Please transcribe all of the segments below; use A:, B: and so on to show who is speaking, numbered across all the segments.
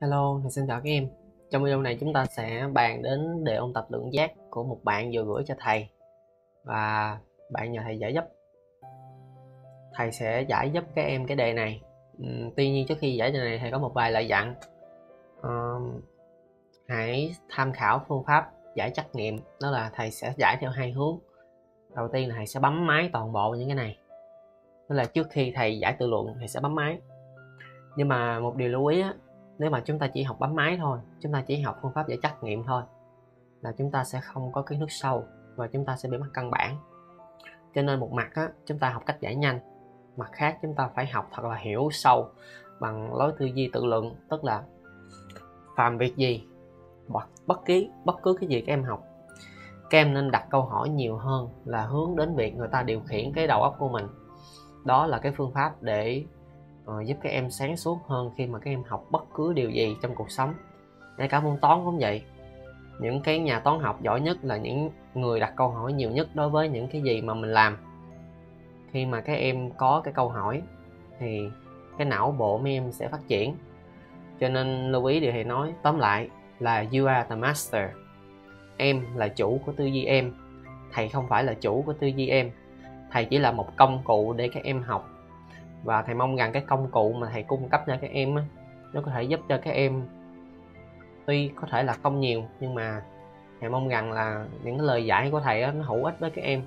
A: Hello, thì xin chào các em. Trong video này chúng ta sẽ bàn đến đề ôn tập lượng giác của một bạn vừa gửi cho thầy và bạn nhờ thầy giải giúp. Thầy sẽ giải giúp các em cái đề này. Uhm, tuy nhiên trước khi giải đề này thầy có một vài lời dặn. Uhm, hãy tham khảo phương pháp giải trắc nghiệm, đó là thầy sẽ giải theo hai hướng. Đầu tiên là thầy sẽ bấm máy toàn bộ những cái này. Đó là trước khi thầy giải tự luận thầy sẽ bấm máy. Nhưng mà một điều lưu ý á, nếu mà chúng ta chỉ học bấm máy thôi chúng ta chỉ học phương pháp giải trắc nghiệm thôi là chúng ta sẽ không có kiến thức sâu và chúng ta sẽ bị mất căn bản. Cho nên một mặt á, chúng ta học cách giải nhanh mặt khác chúng ta phải học thật là hiểu sâu bằng lối tư duy tự luận tức là phàm việc gì hoặc bất kỳ bất cứ cái gì các em học. Các em nên đặt câu hỏi nhiều hơn là hướng đến việc người ta điều khiển cái đầu óc của mình. Đó là cái phương pháp để uh, giúp các em sáng suốt hơn khi mà các em học bất cứ điều gì trong cuộc sống. Ngay cả môn toán cũng vậy. Những cái nhà toán học giỏi nhất là những người đặt câu hỏi nhiều nhất đối với những cái gì mà mình làm. Khi mà các em có cái câu hỏi thì cái não bộ mấy em sẽ phát triển. Cho nên lưu ý điều thầy nói tóm lại là you are the master. Em là chủ của tư duy em. Thầy không phải là chủ của tư duy em. Thầy chỉ là một công cụ để các em học và thầy mong rằng cái công cụ mà thầy cung cấp cho các em á, nó có thể giúp cho các em tuy có thể là không nhiều nhưng mà thầy mong rằng là những cái lời giải của thầy á, nó hữu ích với các em.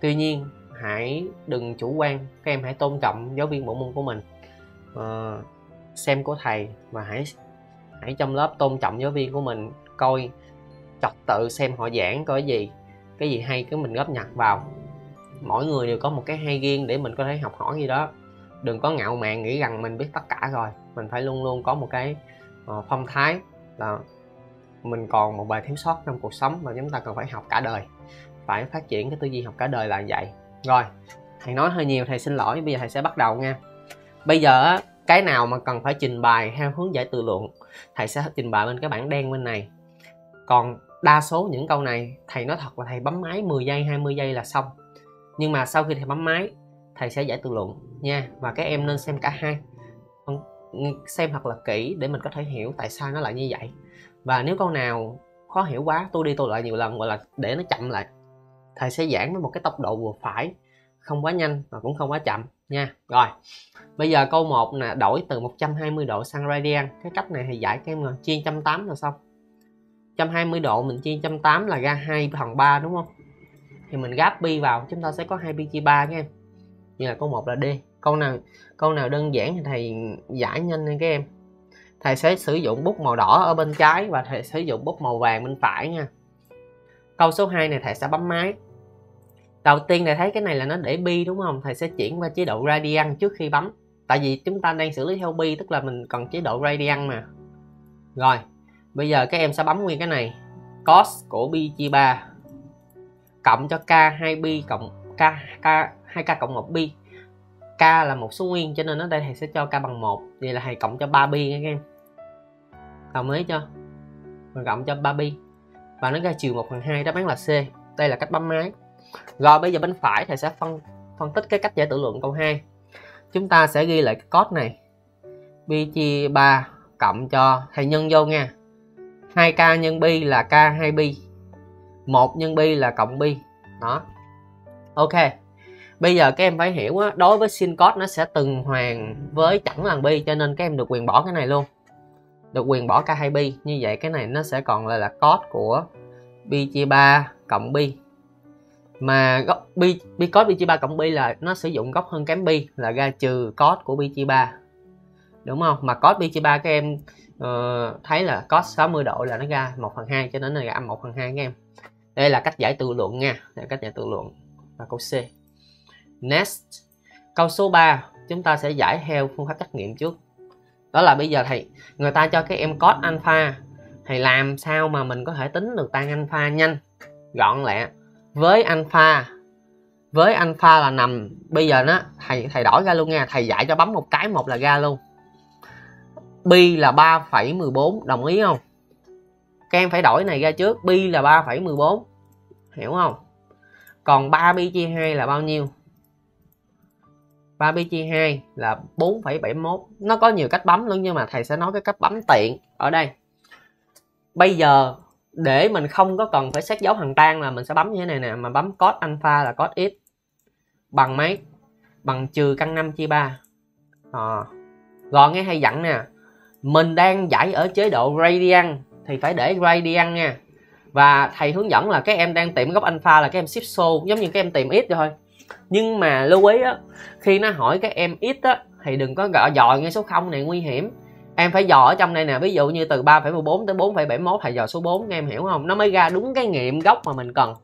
A: Tuy nhiên hãy đừng chủ quan các em hãy tôn trọng giáo viên bộ môn của mình à, xem của thầy và hãy hãy trong lớp tôn trọng giáo viên của mình coi trật tự xem họ giảng coi cái gì cái gì hay cái mình góp nhặt vào. Mỗi người đều có một cái hay riêng để mình có thể học hỏi gì đó đừng có ngạo mạn nghĩ rằng mình biết tất cả rồi. Mình phải luôn luôn có một cái uh, phong thái là mình còn một bài thiếu sót trong cuộc sống và chúng ta cần phải học cả đời. Phải phát triển cái tư duy học cả đời là vậy. Rồi thầy nói hơi nhiều thầy xin lỗi. Bây giờ thầy sẽ bắt đầu nha. Bây giờ cái nào mà cần phải trình bày theo hướng giải tự luận thầy sẽ trình bày bên cái bảng đen bên này. Còn đa số những câu này thầy nói thật là thầy bấm máy 10 giây 20 giây là xong. Nhưng mà sau khi thầy bấm máy thầy sẽ giải tự luận nha. Và các em nên xem cả hai. Ừ, xem thật là kỹ để mình có thể hiểu tại sao nó lại như vậy. Và nếu câu nào khó hiểu quá, tôi đi tôi lại nhiều lần, gọi là để nó chậm lại. Thầy sẽ giảng với một cái tốc độ vừa phải, không quá nhanh và cũng không quá chậm nha. Rồi, bây giờ câu 1 là đổi từ 120 độ sang radian. Cái cách này thì giải cái em rồi chia 180 là xong. 120 độ mình chia 180 là ra 2 phần 3 đúng không? Thì mình gáp pi vào, chúng ta sẽ có 2 pi chia 3 các em như là câu 1 là D. Câu nào câu nào đơn giản thì thầy giải nhanh nha các em. Thầy sẽ sử dụng bút màu đỏ ở bên trái và thầy sử dụng bút màu vàng bên phải nha. Câu số 2 này thầy sẽ bấm máy. Đầu tiên thầy thấy cái này là nó để bi đúng không? Thầy sẽ chuyển qua chế độ radian trước khi bấm. Tại vì chúng ta đang xử lý theo bi, tức là mình cần chế độ radian mà. Rồi, bây giờ các em sẽ bấm nguyên cái này. Cos của bi chia 3 cộng cho k 2 bi cộng k k 2k cộng 1 bi k là một số nguyên, cho nên ở đây thầy sẽ cho k bằng 1 vậy là thầy cộng cho 3 bi nha các em. Đồng ý cho mình cộng cho 3 bi và nó ra chiều 1 phần 2 đáp án là C. Đây là cách bấm máy. Rồi, bây giờ bên phải thầy sẽ phân phân tích cái cách giải tự luận câu 2 chúng ta sẽ ghi lại cái code này. Bi chia 3 cộng cho, thầy nhân vô nha. 2k nhân bi là k 2 bi 1 nhân bi là cộng bi đó. Ok bây giờ các em phải hiểu á, đối với sin cos nó sẽ từng hoàn với chẳng lần bi cho nên các em được quyền bỏ cái này luôn. Được quyền bỏ cả hai bi. Như vậy cái này nó sẽ còn lại là cos của bi chia 3 cộng bi. Mà góc bi bi cos bi chia 3 cộng bi là nó sử dụng góc hơn kém bi là ra trừ cos của bi chia 3 đúng không? Mà cos bi chia 3 các em uh, thấy là cos 60 độ là nó ra 1 phần 2 cho nên là ra âm 1 phần 2 các em. Đây là cách giải tự luận nha. Đây là cách giải tự luận. Và câu C next. Câu số 3 chúng ta sẽ giải theo phương pháp trắc nghiệm trước. Đó là bây giờ thầy người ta cho cái em cos alpha. Thầy làm sao mà mình có thể tính được tan alpha nhanh? Gọn lẹ. Với alpha với alpha là nằm. Bây giờ nó thầy thầy đổi ra luôn nha. Thầy dạy cho bấm một cái một là ra luôn. Pi là 3,14 đồng ý không? Các em phải đổi này ra trước. Pi là 3,14 hiểu không? Còn 3 pi chia 2 là bao nhiêu? 3 chia 2 là 4,71 nó có nhiều cách bấm luôn nhưng mà thầy sẽ nói cái cách bấm tiện ở đây. Bây giờ để mình không có cần phải xét dấu hàng tan là mình sẽ bấm như thế này nè. Mà bấm cos alpha là cos x bằng mấy? Bằng trừ căn 5 chia 3 à. Ờ. rồi nghe hay dặn nè. Mình đang giải ở chế độ radian thì phải để radian nha. Và thầy hướng dẫn là các em đang tìm góc alpha là các em shift show. Giống như các em tìm x thôi nhưng mà lưu ý á khi nó hỏi các em ít á thì đừng có gõ dòi ngay số 0 này nguy hiểm. Em phải dò ở trong đây nè ví dụ như từ 3,14 tới 4,71 thầy dò số 4 các em hiểu không? Nó mới ra đúng cái nghiệm gốc mà mình cần.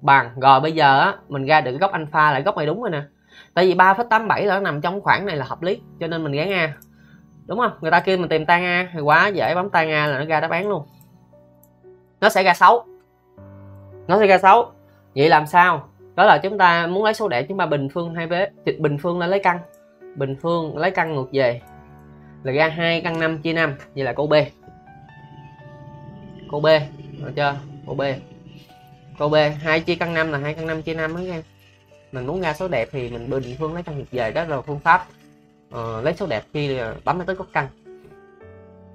A: Bằng rồi bây giờ á mình ra được góc alpha lại góc này đúng rồi nè. Tại vì 3,87 là nó nằm trong khoảng này là hợp lý cho nên mình gán a đúng không? Người ta kêu mình tìm tan a thì quá dễ bấm tan a là nó ra đáp án luôn. Nó sẽ ra 6 nó sẽ ra 6 vậy làm sao? Đó là chúng ta muốn lấy số đẹp chúng ta bình phương hai vế. Bình phương là lấy căn. Bình phương lấy căn ngược về. Là ra hai căn 5 chia 5 vậy là câu B. Câu B. Được chưa? Câu B. Câu B. 2 chia căn 5 là hai căn 5 chia 5 đó em mình muốn ra số đẹp thì mình bình phương lấy căn ngược về. Đó là phương pháp uh, lấy số đẹp khi ờ, bấm tới góc căn.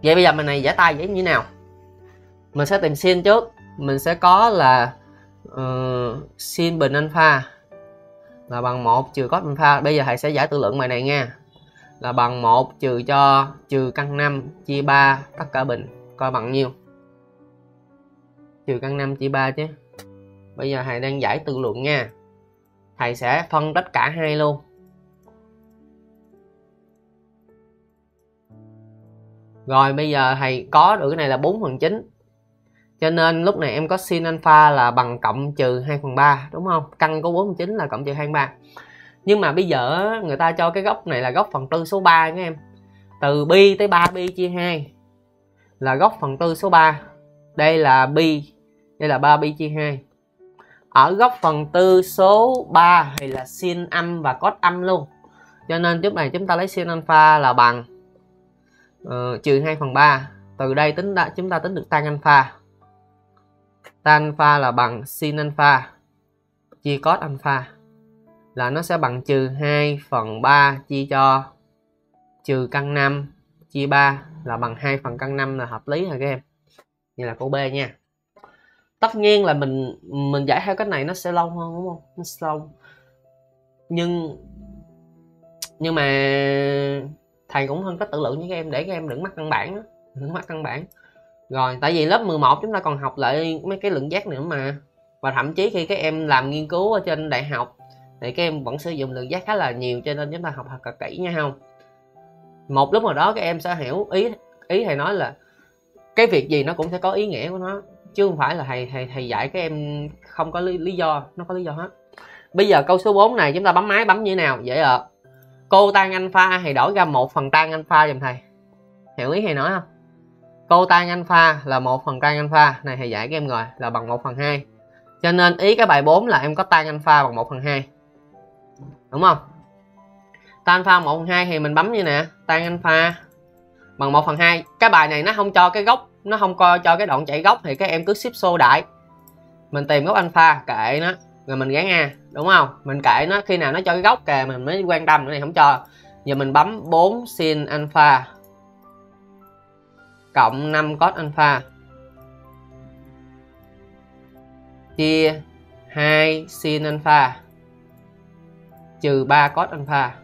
A: Vậy bây giờ mình này giải tay vậy như thế nào? Mình sẽ tìm sin trước. Mình sẽ có là Ờ, uh, sin bình alpha là bằng 1 trừ cos alpha bây giờ thầy sẽ giải tự lượng bài này nha. Là bằng 1 trừ cho trừ căn 5 chia 3 tất cả bình. Coi bằng nhiêu? Trừ căn 5 chia 3 chứ. Bây giờ thầy đang giải tự luận nha. Thầy sẽ phân tất cả hai luôn. Rồi bây giờ thầy có được cái này là 4 phần 9 cho nên lúc này em có sin alpha là bằng cộng trừ 2 phần 3 đúng không? Căn của 49 là cộng trừ 2 phần 3 nhưng mà bây giờ người ta cho cái góc này là góc phần tư số 3 các em. Từ pi tới 3 pi chia 2 là góc phần tư số 3 đây là pi đây là 3 pi chia 2 ở góc phần tư số 3 thì là sin âm và cos âm luôn. Cho nên lúc này chúng ta lấy sin alpha là bằng uh, trừ 2 phần 3 từ đây tính đã chúng ta tính được tan alpha tan alpha là bằng sin alpha, chia cos alpha, là nó sẽ bằng trừ 2 phần 3 chia cho trừ căn 5 chia 3 là bằng 2 phần căn 5 là hợp lý hả các em. Như là câu B nha. Tất nhiên là mình mình giải theo cách này nó sẽ lâu hơn, đúng không? Nó sẽ lâu. Nhưng nhưng mà thầy cũng không có tự lượng với các em để các em đừng mắc căn bản đó. đừng mắc căn bản rồi tại vì lớp 11 chúng ta còn học lại mấy cái lượng giác nữa mà. Và thậm chí khi các em làm nghiên cứu ở trên đại học thì các em vẫn sử dụng lượng giác khá là nhiều cho nên chúng ta học thật kỹ nha không? Một lúc nào đó các em sẽ hiểu ý ý thầy nói là cái việc gì nó cũng sẽ có ý nghĩa của nó chứ không phải là thầy thầy thầy dạy các em không có lý, lý do nó có lý do hết. Bây giờ câu số 4 này chúng ta bấm máy bấm như thế nào? Dễ ạ. Cô tan alpha thì đổi ra một phần tan alpha giùm thầy? Hiểu ý thầy nói không? Cotan alpha là một phần tan alpha, này thầy giải các em rồi, là bằng 1 phần 2 cho nên ý cái bài 4 là em có tan alpha bằng 1 phần 2 đúng không? Tan alpha 1 phần 2 thì mình bấm như nè tan alpha bằng 1 phần 2 cái bài này nó không cho cái gốc nó không coi cho cái đoạn chạy gốc thì các em cứ ship xô đại. Mình tìm gốc alpha, kệ nó, rồi mình gán a, đúng không? Mình kệ nó, khi nào nó cho cái gốc kìa, mình mới quan tâm nữa này không cho. Giờ mình bấm 4 sin alpha cộng 5 cos alpha. Chia 2 sin alpha trừ 3 cos alpha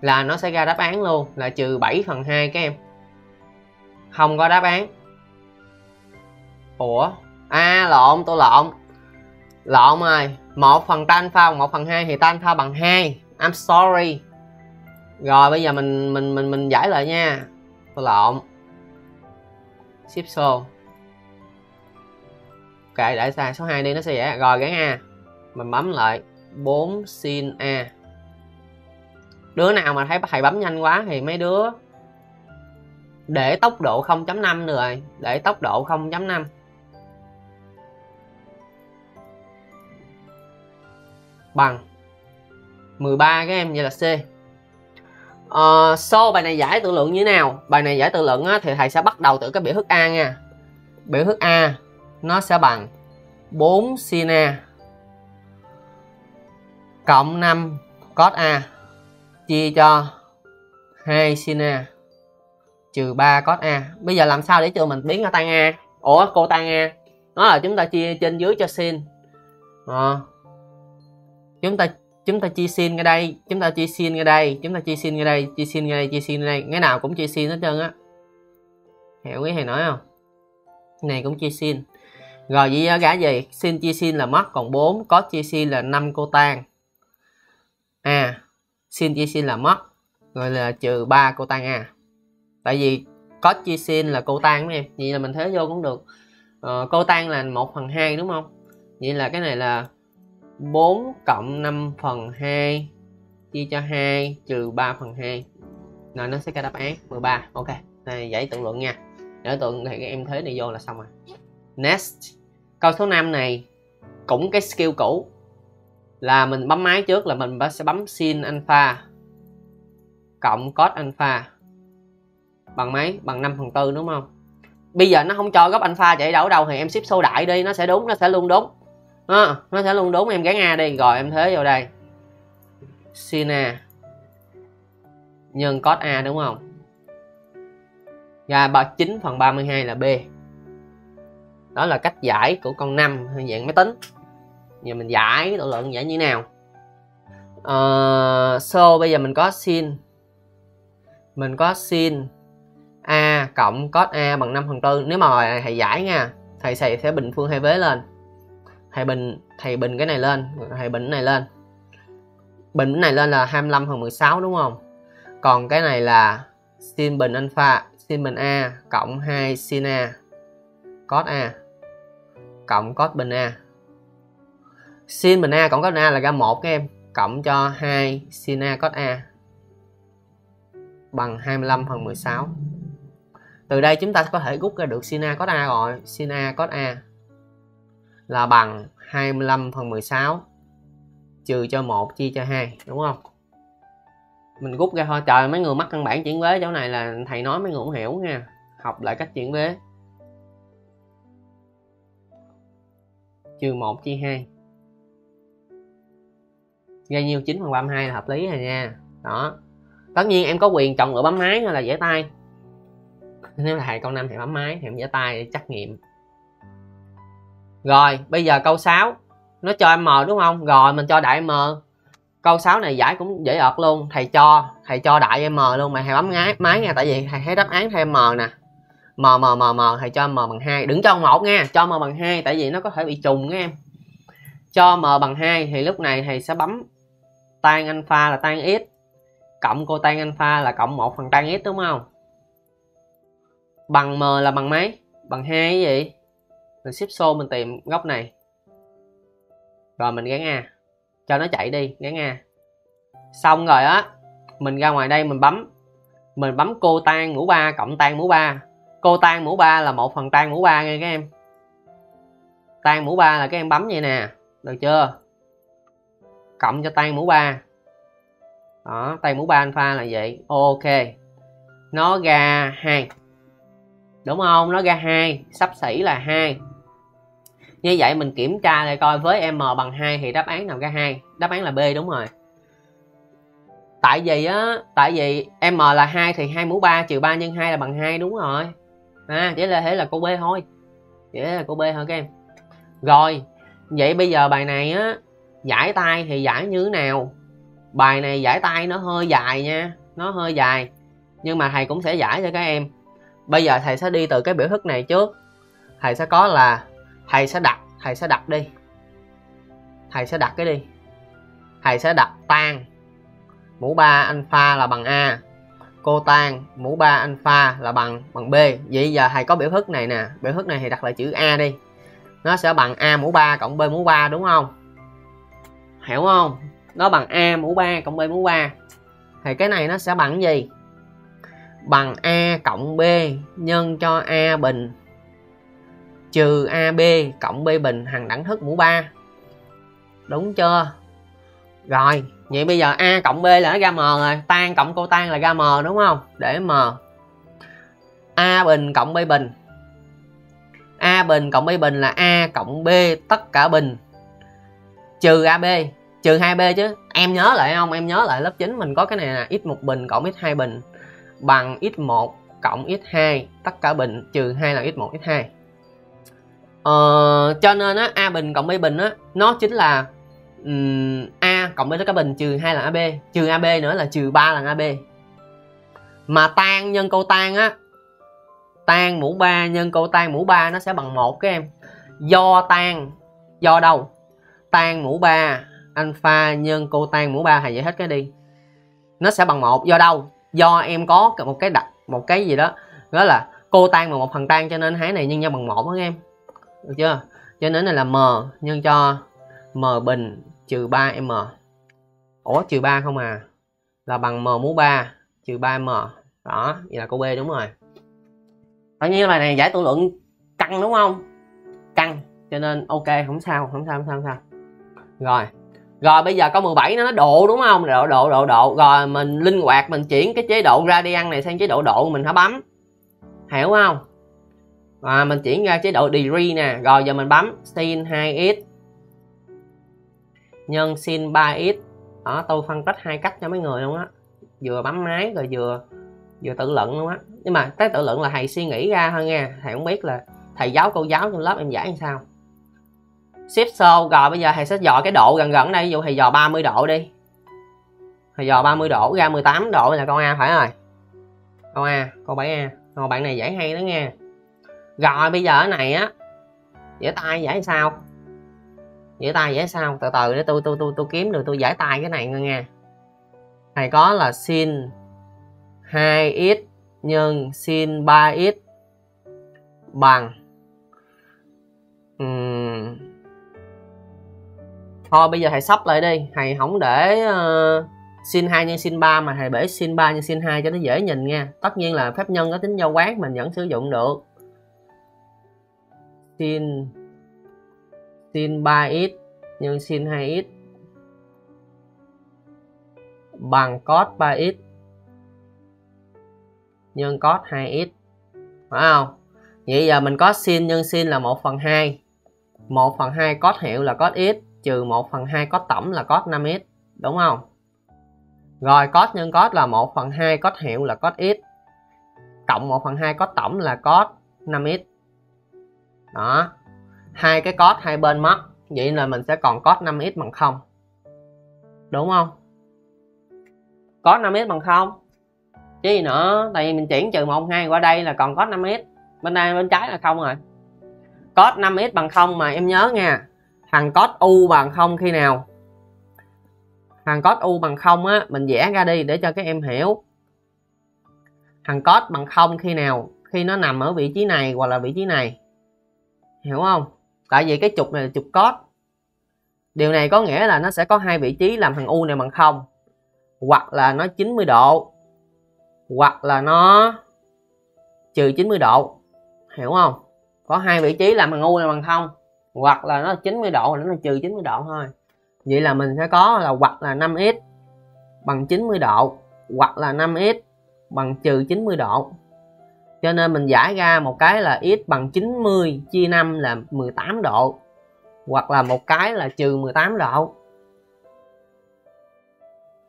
A: là nó sẽ ra đáp án luôn, là trừ 7 phần 2 các em. Không có đáp án. Ủa? À lộn, tôi lộn. Lộn rồi. 1 phần tan pha một phần 2 thì tan alpha bằng 2 I'm sorry. Rồi, bây giờ mình mình mình mình giải lại nha lộn ship show. Ok để sai số 2 đi nó sẽ dễ. Rồi gắn a mình bấm lại. 4 sin a. Đứa nào mà thấy thầy bấm nhanh quá thì mấy đứa để tốc độ 0.5 rồi. Để tốc độ 0.5 bằng. 13 các em vậy là C uh, so bài này giải tự luận như thế nào bài này giải tự luận á, thì thầy sẽ bắt đầu từ cái biểu thức A nha biểu thức A nó sẽ bằng 4 sin A cộng 5 cos A chia cho 2 sin A trừ 3 cos A. Bây giờ làm sao để cho mình biến ra tan A? Ủa cô tan A. Nó là chúng ta chia trên dưới cho sin. À. Chúng ta chúng ta chia sin ở đây, chúng ta chia sin ở đây, chúng ta chia sin ở đây, chia sin ở đây, chia sin ở đây, cái nào cũng chia sin hết trơn á. Hiểu ý thầy nói không? Này cũng chia sin. Rồi gì đó gã gì? Sin chia sin là mất còn 4, có chia sin là 5 cô tan. À, sin chia sin là mất. Rồi là trừ 3 cô tan A. Tại vì có chia sin là cô tan đúng em. Vậy là mình thế vô cũng được. Ờ, cô tan là 1 phần 2 đúng không? Vậy là cái này là 4 cộng 5 phần 2 chia cho 2 trừ 3 phần 2 rồi nó sẽ ra đáp án 13 ok, này giải tự luận nha. Giải tượng thì các em thế này vô là xong rồi. Next, câu số 5 này cũng cái skill cũ. Là mình bấm máy trước là mình sẽ bấm sin alpha cộng cos alpha bằng mấy? Bằng 5 phần tư đúng không? Bây giờ nó không cho góc alpha chạy đâu đâu thì em ship số đại đi, nó sẽ đúng, nó sẽ luôn đúng à, nó sẽ luôn đúng em gắn a đi. Rồi em thế vào đây. Sin a nhân cos a đúng không? Ra ba chín phần 32 là b. Đó là cách giải của con năm dạng máy tính. Giờ mình giải tự luận giải như thế nào? Uh, so bây giờ mình có sin. Mình có sin a cộng cos a bằng 5 phần tư. Nếu mà thầy giải nha thầy sẽ sẽ bình phương hai vế lên thầy bình thầy bình cái này lên, thầy bình cái này lên. Bình cái này lên là 25 phần 16 đúng không? Còn cái này là sin bình alpha, sin bình a cộng 2 sin a, cos a cộng cos bình a. Sin bình a cộng cos a là ra một các em, cộng cho 2 sin a cos a bằng 25 phần 16 từ đây chúng ta có thể rút ra được sin a cos a rồi, sin a cos a là bằng 25 phần 16 trừ cho 1 chia cho 2 đúng không? Mình rút ra thôi. Trời, mấy người mắc căn bản chuyển vế chỗ này là thầy nói mấy người cũng hiểu nha. Học lại cách chuyển vế. Trừ 1 chia 2 gây nhiêu? 9 phần 32 là hợp lý rồi nha. Đó. Tất nhiên em có quyền chọn lựa bấm máy hay là dễ tay. Nếu là thầy câu năm thì bấm máy thì em dễ tay để trắc nghiệm rồi, bây giờ câu 6 nó cho m đúng không? Rồi, mình cho đại m. Câu 6 này giải cũng dễ ợt luôn. Thầy cho thầy cho đại m luôn mà. Thầy bấm máy máy nha, tại vì thầy thấy đáp án thêm m nè. M m m m. Thầy cho m bằng 2 đừng cho một nha, cho m bằng 2 tại vì nó có thể bị trùng nha em. Cho m bằng 2 thì lúc này thầy sẽ bấm tan alpha là tan x, cộng cô tan alpha là cộng 1 phần tan x đúng không? Bằng m là bằng mấy? Bằng 2 cái gì? Mình ship xô mình tìm góc này. Rồi mình gắn a cho nó chạy đi gắn a xong rồi á, mình ra ngoài đây mình bấm. Mình bấm cô tan mũ 3 cộng tan mũ 3 cô tan mũ 3 là một phần tan mũ 3 nghe các em. Tan mũ 3 là các em bấm vậy nè, được chưa? Cộng cho tan mũ 3 đó tan mũ 3 alpha là vậy. Ok. Nó ra hai. Đúng không? Nó ra hai. Sắp xỉ là hai như vậy mình kiểm tra lại coi với m bằng 2 thì đáp án nào ra 2 đáp án là b, đúng rồi. Tại vì á, tại vì m là 2 thì 2 mũ 3 trừ 3 nhân 2 là bằng 2 đúng rồi. À chỉ là, thế là cô b thôi. Chỉ là cô b thôi, các em. Rồi, vậy bây giờ bài này á, giải tay thì giải như thế nào? Bài này giải tay nó hơi dài nha, nó hơi dài. Nhưng mà thầy cũng sẽ giải cho các em. Bây giờ thầy sẽ đi từ cái biểu thức này trước. Thầy sẽ có là thầy sẽ đặt, thầy sẽ đặt đi. Thầy sẽ đặt cái đi. Thầy sẽ đặt tan mũ 3 alpha là bằng a. Cô tan mũ 3 alpha là bằng bằng b. Vậy giờ thầy có biểu thức này nè. Biểu thức này thì đặt lại chữ a đi. Nó sẽ bằng a mũ 3 cộng b mũ 3 đúng không? Hiểu không? Nó bằng a mũ 3 cộng b mũ 3 thì cái này nó sẽ bằng gì? Bằng a cộng b nhân cho a bình trừ ab cộng b bình hằng đẳng thức mũ 3 đúng chưa? Rồi, vậy bây giờ a cộng b là nó ra m rồi. Tan cộng cô tan là ra m, đúng không? Để m. A bình cộng b bình. A bình cộng b bình là a cộng b tất cả bình. Trừ ab trừ 2b chứ. Em nhớ lại không? Em nhớ lại lớp 9 mình có cái này là x1 bình cộng x2 bình. Bằng x1 cộng x2 tất cả bình. Trừ 2 là x1 x2 ờ, cho nên á a bình cộng b bình á nó chính là um, a cộng b tất cả bình trừ 2 là ab trừ ab nữa là trừ 3 là ab mà tan nhân câu tan á tan mũ 3 nhân câu tan mũ 3 nó sẽ bằng một các em. Do tan do đâu? Tan mũ 3 alpha nhân cô tan mũ 3 thầy giải hết cái đi. Nó sẽ bằng một do đâu? Do em có một cái đặt một cái gì đó đó là cô tan bằng một phần tan cho nên hái này nhân nhau bằng một đó em được chưa? Cho nên này là m nhân cho m bình trừ 3 m. Ủa, trừ 3 không à? Là bằng m mũ 3 trừ 3 m. Đó, vậy là câu b đúng rồi. Tất nhiên bài này giải tủ luận căng đúng không? Căng, cho nên ok, không sao không sao không sao không sao. Rồi rồi bây giờ có 17 nó độ đúng không? Độ độ độ độ. Rồi mình linh hoạt, mình chuyển cái chế độ radian này sang chế độ độ mình phải bấm? Hiểu không? Và mình chuyển ra chế độ degree nè. Rồi giờ mình bấm sin 2x nhân sin 3x đó, tôi phân tích hai cách cho mấy người luôn á. Vừa bấm máy rồi vừa vừa tự luận luôn á. Nhưng mà cái tự luận là thầy suy nghĩ ra thôi nha. Thầy không biết là thầy giáo, cô giáo trong lớp em giải làm sao. Ship show. Rồi bây giờ thầy sẽ dò cái độ gần gần đây. Ví dụ thầy dò 30 độ đi. Thầy dò 30 độ ra 18 độ là con A phải rồi. Con A, con 7A còn bạn này giải hay đó nha rồi bây giờ cái này á giải tay giải sao? Giải tay giải sao? Từ từ để tôi tôi tôi tôi kiếm được tôi giải tay cái này nghe. Thầy có là sin 2x nhân sin 3x bằng uhm. thôi bây giờ thầy sắp lại đi. Thầy không để uh, sin 2 nhân sin 3 mà thầy bể sin 3 nhân sin 2 cho nó dễ nhìn nha tất nhiên là phép nhân có tính giao quát mình vẫn sử dụng được sin sin 3x nhân sin 2x bằng cos 3x nhân cos 2x phải không? Vậy giờ mình có sin nhân sin là 1 phần 2 1 phần 2 cos hiệu là cos x trừ 1 phần 2 cos tổng là cos 5x đúng không? Rồi cos nhân cos là 1 phần 2 cos hiệu là cos x cộng 1 phần 2 cos tổng là cos 5x đó. Hai cái cos hai bên mất, vậy là mình sẽ còn cos 5x bằng 0 đúng không? Cos 5x bằng 0 chứ gì nữa, tại vì mình chuyển trừ 1 2 qua đây là còn cos 5x bên đây, bên trái là không rồi. Cos 5x bằng 0 mà em nhớ nha, thằng cos u bằng 0 khi nào? Thằng cos u bằng 0 á, mình vẽ ra đi để cho các em hiểu. Thằng cos bằng 0 khi nào? Khi nó nằm ở vị trí này hoặc là vị trí này hiểu không? Tại vì cái trục này là trục cos điều này có nghĩa là nó sẽ có hai vị trí làm thằng u này bằng không. Hoặc là nó 90 độ. Hoặc là nó trừ 90 độ. Hiểu không? Có hai vị trí làm thằng u này bằng không. Hoặc là nó 90 độ nó là trừ 90 độ thôi. Vậy là mình sẽ có là hoặc là 5x bằng 90 độ. Hoặc là 5x bằng trừ 90 độ cho nên mình giải ra một cái là x bằng 90 chia 5 là 18 độ. Hoặc là một cái là trừ 18 độ.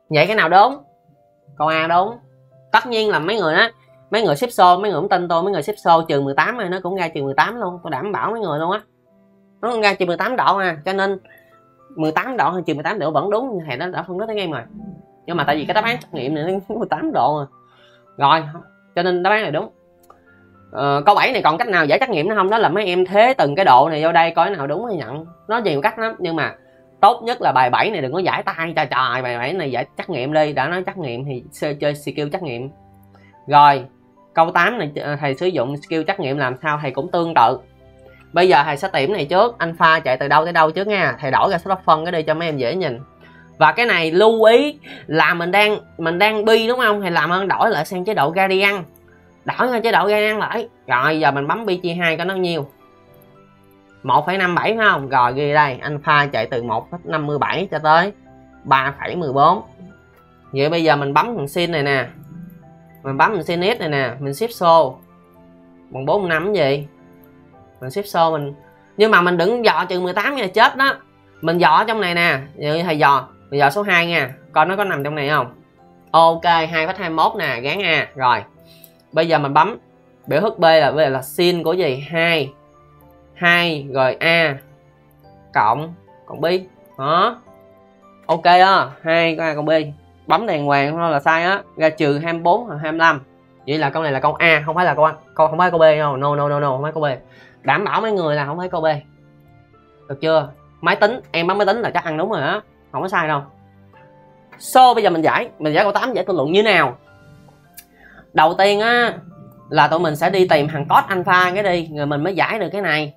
A: Vậy cái nào đúng? Câu A đúng. Tất nhiên là mấy người á, mấy người xếp xô mấy người cũng tin tôi, mấy người xếp xô trừ 18 này nó cũng ra trừ 18 luôn. Tôi đảm bảo mấy người luôn á. Nó cũng ra trừ 18 độ à cho nên 18 độ hay trừ 18 độ vẫn đúng thầy nó đã phân tích cái em rồi. Nhưng mà tại vì cái đáp án trắc nghiệm này nó 18 độ à rồi, cho nên đáp án này đúng ờ, câu 7 này còn cách nào giải trắc nghiệm nữa không? Đó là mấy em thế từng cái độ này vô đây coi nào đúng hay nhận. Nó nhiều cách lắm nhưng mà tốt nhất là bài 7 này đừng có giải tay trời trời bài 7 này giải trắc nghiệm đi. Đã nói trắc nghiệm thì chơi skill trắc nghiệm. Rồi câu 8 này ờ, thầy sử dụng skill trắc nghiệm làm sao thầy cũng tương tự. Bây giờ thầy sẽ điểm này trước alpha chạy từ đâu tới đâu trước nha. Thầy đổi ra số phân cái đi cho mấy em dễ nhìn. Và cái này lưu ý là mình đang mình đang bi đúng không? Thầy làm ơn đổi lại sang chế độ gradient đổi sang chế độ gây năng lại. Rồi giờ mình bấm bi chia hai có nó nhiêu? 1,57 phải không? Rồi ghi đây alpha chạy từ 1,57 cho tới 3,14 vậy bây giờ mình bấm thằng sin này nè. Mình bấm mình sin này nè mình shift xô bằng 45 gì? Mình shift xô mình. Nhưng mà mình đừng dò trừ 18 nha chết đó. Mình dò trong này nè. Như thầy dò mình dò số 2 nha. Coi nó có nằm trong này không? Ok 2,21 nè gán a. Rồi bây giờ mình bấm. Biểu thức b là về là sin của gì? 2 2 rồi a cộng cộng b. Đó. Ok á. Hai a cộng b. Bấm đèn hoàng thôi là sai á. Ra trừ 24 hoặc 25 vậy là câu này là câu a, không phải là câu a. Câu, không phải câu b đâu. No no no no, không phải câu b. Đảm bảo mấy người là không phải câu b. Được chưa? Máy tính, em bấm máy tính là chắc ăn đúng rồi á. Không có sai đâu. So, bây giờ mình giải. Mình giải câu 8 giải tự luận như nào? Đầu tiên á là tụi mình sẽ đi tìm thằng cos alpha cái đi rồi mình mới giải được cái này.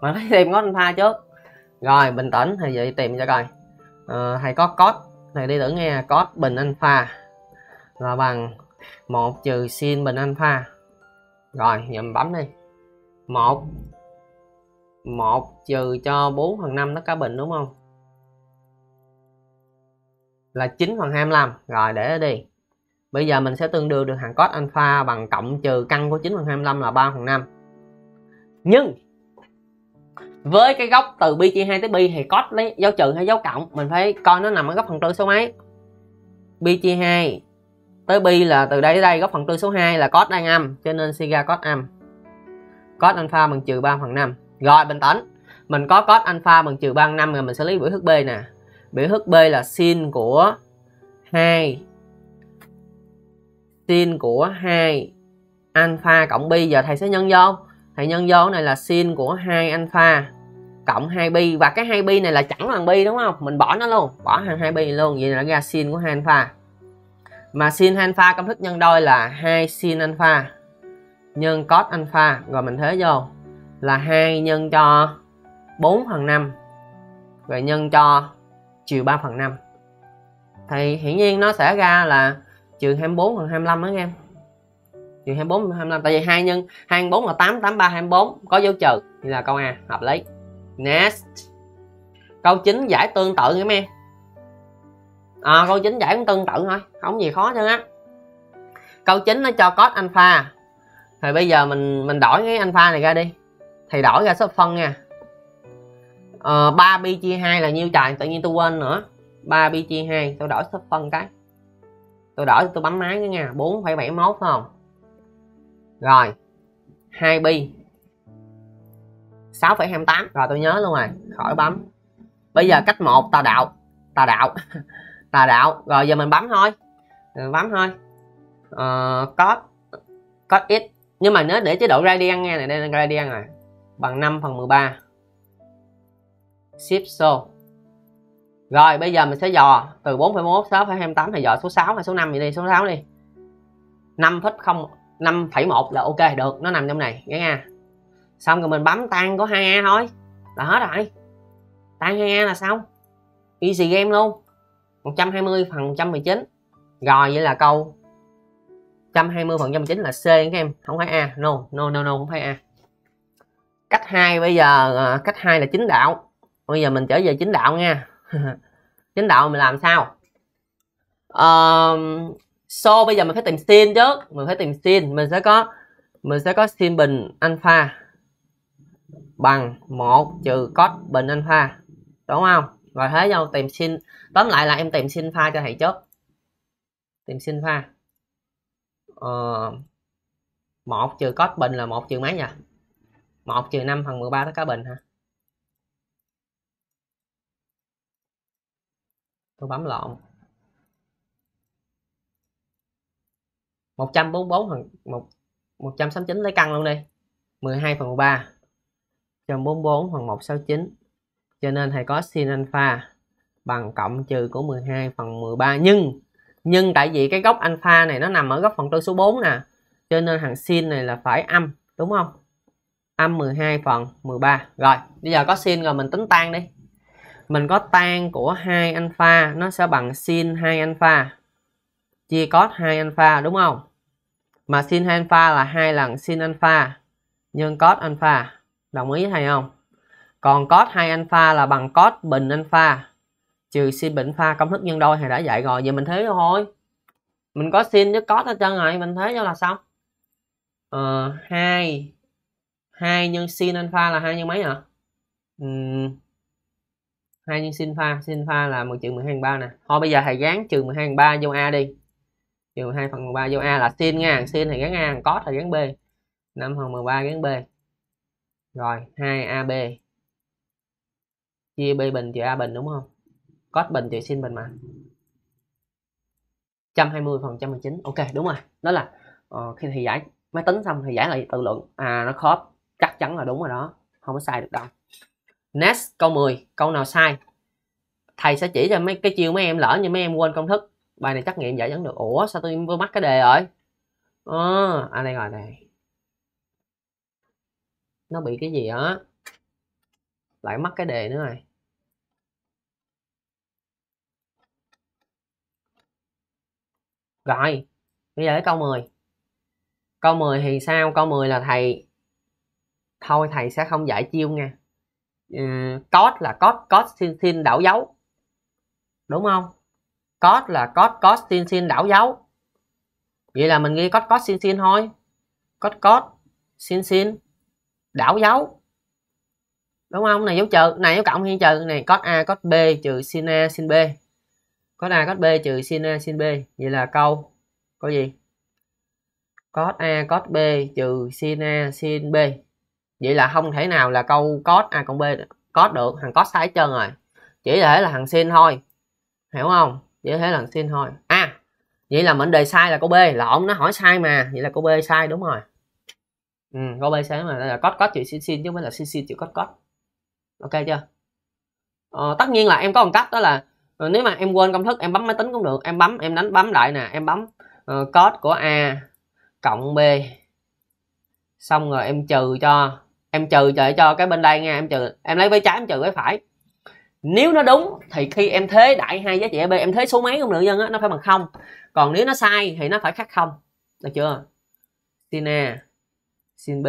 A: Mà phải tìm cos alpha trước. Rồi bình tĩnh thì vậy tìm cho coi. À, thầy có cos thầy đi thử nghe cos bình alpha là bằng 1 trừ sin bình alpha rồi giờ mình bấm đi. Một một trừ cho 4 phần 5 tất cả bình đúng không? Là 9 phần 25 rồi để đi bây giờ mình sẽ tương đương được hàng cos alpha bằng cộng trừ căn của 9 phần 25 là 3 phần 5 nhưng, với cái góc từ bi chia 2 tới bi thì cos lấy dấu trừ hay dấu cộng, mình phải coi nó nằm ở góc phần tư số mấy? Bi chia 2 tới bi là từ đây tới đây, góc phần tư số 2 là cos đang âm, cho nên suy ra cos âm. Cos alpha bằng trừ 3 phần 5 rồi, bình tĩnh. Mình có cos alpha bằng trừ 3 phần 5 rồi mình sẽ lấy biểu thức b nè. Biểu thức b là sin của 2 sin của 2 alpha cộng bi. Giờ thầy sẽ nhân vô. Thầy nhân vô này là sin của 2 alpha cộng 2 bi. Và cái 2 bi này là chẳng bằng bi, đúng không? Mình bỏ nó luôn. Bỏ hàng 2 bi luôn. Vậy là ra sin của 2 alpha. Mà sin 2 alpha công thức nhân đôi là 2 sin alpha nhân cos alpha. Rồi mình thế vô. Là 2 nhân cho 4 phần 5 rồi nhân cho chiều 3 phần 5 thì hiển nhiên nó sẽ ra là trừ 24 phần 25 đó em. Trừ 24 phần 25 tại vì 2 nhân 24 là 8 8 3 24 có dấu trừ. Thì là câu A hợp lý. Next. Câu 9 giải tương tự em em. À, câu 9 giải cũng tương tự thôi không gì khó chứ á. Câu 9 nó cho cos alpha. Thì bây giờ mình mình đổi cái alpha này ra đi. Thì đổi ra số phân nha. Ờ, 3 pi chia 2 là nhiêu trời? Tự nhiên tôi quên nữa. 3 pi chia 2 tôi đổi số phân cái tôi đổi tôi bấm máy nữa nha. 4,71 phải không? Rồi. 2 bi. 6,28 rồi tôi nhớ luôn rồi. Khỏi bấm. Bây giờ cách một tà đạo. Tà đạo. Tà đạo. Rồi giờ mình bấm thôi. Mình bấm thôi. Uh, cos cos x nhưng mà nếu để chế độ radian nghe này đây là radian rồi. Bằng 5 phần 13 ship show rồi bây giờ mình sẽ dò từ 4,1 6,28 thì dò số 6 hay số 5 vậy đi số 6 đi. 5,0 5,1 là ok được nó nằm trong này nghe nha. Xong rồi mình bấm tan có 2A thôi là hết rồi. Tan 2A là xong. Easy game luôn. 120 phần 119 rồi vậy là câu 120 phần 119 là C các em không phải A. No no no no không phải A. Cách 2 bây giờ à, cách 2 là chính đạo. Bây giờ mình trở về chính đạo nha. chính đạo mình làm sao? Uh, so bây giờ mình phải tìm sin chứ mình phải tìm sin mình sẽ có mình sẽ có sin bình alpha. Bằng 1 trừ cos bình alpha. Đúng không? Rồi thế nhau tìm sin tóm lại là em tìm sin pha cho thầy trước. Tìm sin pha. Ờ, 1 trừ cos bình là 1 trừ mấy nhỉ? 1 trừ 5 phần 13 tất cả bình hả? Tôi bấm lộn. 144 phần 1 169 lấy căn luôn đi. 12 phần 13 144 phần 169 cho nên thầy có sin alpha bằng cộng trừ của 12 phần 13 nhưng nhưng tại vì cái góc alpha này nó nằm ở góc phần tư số 4 nè. Cho nên thằng sin này là phải âm, đúng không? Âm 12 phần 13 rồi, bây giờ có sin rồi mình tính tan đi mình có tan của 2 alpha nó sẽ bằng sin 2 alpha. Chia cos 2 alpha đúng không? Mà sin 2 alpha là hai lần sin alpha nhân cos alpha. Đồng ý thầy không? Còn cos 2 alpha là bằng cos bình alpha. Trừ sin bình alpha công thức nhân đôi thầy đã dạy rồi giờ mình thế thôi. Mình có sin với cos hết trơn rồi mình thế cho là xong. Ờ, 2 2 nhân sin alpha là 2 nhân mấy hả uhm, 2 nhân sin pha sin pha là 1 trừ 12 phần 3 nè. Thôi bây giờ thầy gán trừ 12 phần 3 vô a đi. Trừ 2 phần 3 vô a là sin nha. Sin thì gán a cos thì gán b. 5 phần 13 gán b. Rồi 2ab chia b bình trừ a bình đúng không? Cos bình trừ sin bình mà. 120 phần 119 ok đúng rồi. Đó là uh, khi thầy giải máy tính xong thì giải lại tự luận. À nó khớp. Chắc chắn là đúng rồi đó. Không có sai được đâu next, câu 10 câu nào sai? Thầy sẽ chỉ cho mấy, cái chiêu mấy em lỡ như mấy em quên công thức. Bài này trắc nghiệm giải vẫn được. Ủa, sao tôi vừa mắc cái đề rồi? Ờ à đây rồi này. Nó bị cái gì á? Lại mắc cái đề nữa rồi rồi, bây giờ cái câu 10 câu 10 thì sao? Câu 10 là thầy, thôi thầy sẽ không giải chiêu nha. Ừ, cos là cos cos sin sin đảo dấu. Đúng không? Cos là cos cos sin sin đảo dấu. Vậy là mình ghi cos cos sin sin thôi. Cos cos sin sin đảo dấu. Đúng không? Này dấu trừ, này dấu cộng hay trừ. Này cos a cos b trừ sin a, sin b. Cos a cos b trừ sin a, sin b. Vậy là câu câu gì? Cos a cos b trừ sin a, sin b vậy là không thể nào là câu cos a cộng b cos được thằng cos sai hết trơn rồi. Chỉ thể là thằng sin thôi. Hiểu không? Chỉ thể là thằng sin thôi. À vậy là mệnh đề sai là câu b. Lộn nó hỏi sai mà. Vậy là câu b sai đúng rồi. Ừ, câu b sai mà. Là cos cos chữ sin sin chứ không phải là sin sin chữ cos cos ok chưa? Ờ, tất nhiên là em có một cách đó là ờ, nếu mà em quên công thức em bấm máy tính cũng được. Em bấm em đánh bấm lại nè. Em bấm ờ, uh, cos của a cộng b. Xong rồi em trừ cho em trừ để cho cái bên đây nha em trừ. Em lấy với trái em trừ với phải. Nếu nó đúng thì khi em thế đại hai giá trị b em thế số mấy không nữ nhân á nó phải bằng không. Còn nếu nó sai thì nó phải khác không. Được chưa? Sin a sin b.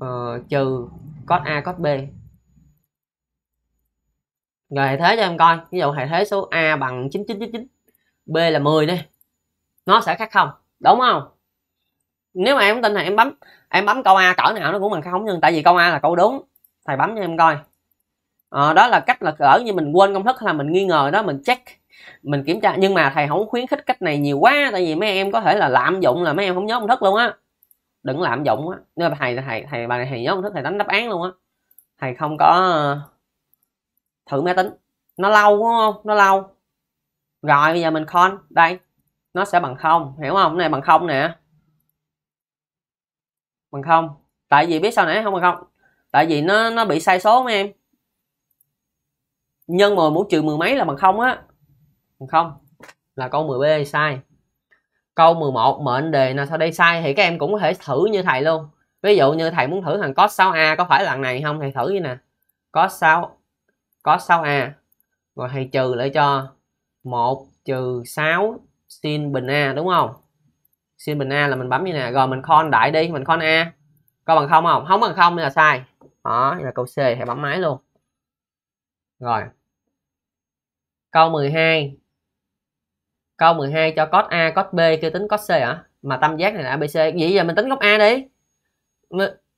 A: Ờ, trừ cos a cos b. Rồi hệ thế cho em coi. Ví dụ hệ thế số a bằng 9999 b là 10 đi. Nó sẽ khác không. Đúng không? Nếu mà em tin thì em bấm em bấm câu a cỡ nào nó cũng bằng không nhưng tại vì câu a là câu đúng. Thầy bấm cho em coi. À, đó là cách là cỡ như mình quên công thức là mình nghi ngờ đó mình check mình kiểm tra. Nhưng mà thầy không khuyến khích cách này nhiều quá tại vì mấy em có thể là lạm dụng là mấy em không nhớ công thức luôn á. Đừng lạm dụng á. Nếu mà thầy thầy thầy bài này thầy nhớ công thức thầy đánh đáp án luôn á. Thầy không có ờ, thử máy tính. Nó lâu đúng không? Nó lâu. Rồi bây giờ mình con đây. Nó sẽ bằng không hiểu không? Này bằng không nè bằng không? Tại vì biết sao nãy không bằng không? Tại vì nó nó bị sai số mấy em. Nhân 10 mũ trừ mười mấy là bằng không á. Bằng không? Là câu 10b sai. Câu 11 mệnh đề nào sau đây sai thì các em cũng có thể thử như thầy luôn. Ví dụ như thầy muốn thử thằng cos 6a có phải là lần này không? Thầy thử như nè. Cos 6 cos 6a rồi thầy trừ lại cho 1 trừ 6 sin bình a, đúng không? Sin bình a là mình bấm như nè, rồi mình con đại đi, mình con a. Có bằng không không? Không bằng không là sai. Đó là câu c, hãy bấm máy luôn. Rồi. Câu 12 câu 12 cho cos a cos b kêu tính cos c hả? Mà tam giác này là abc vậy giờ mình tính góc a đi.